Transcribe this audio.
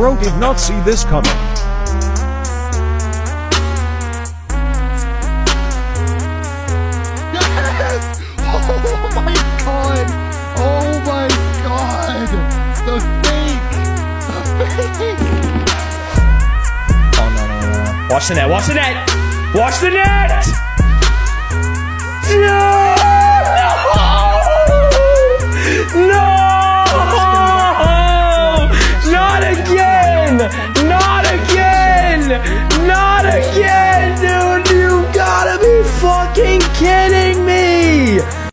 Bro did not see this coming. Yes! Oh my god! Oh my god! The fake! The fake! Oh no no no! Watch the net! Watch the net! Watch the net! king.